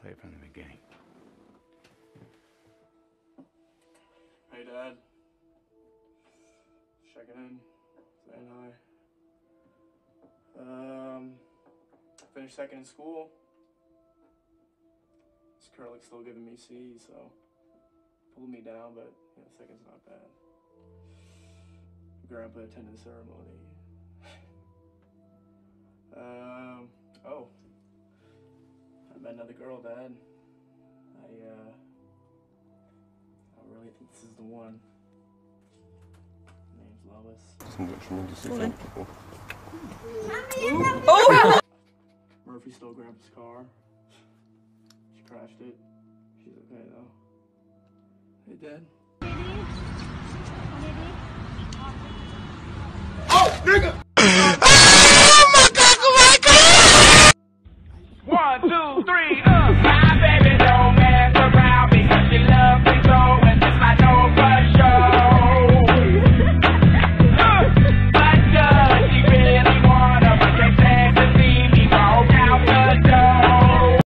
Play from the beginning. Hey, Dad. Checking in, saying hi. Um, finished second in school. This curlic's still giving me C, so pulled me down, but yeah, second's not bad. Grandpa attended the ceremony. Met another girl, Dad. I uh. I really think this is the one. Her name's Lois. Doesn't look tremendously. Oh! Murphy stole Grandpa's car. She crashed it. She's okay though. Hey, Dad. Oh, nigga!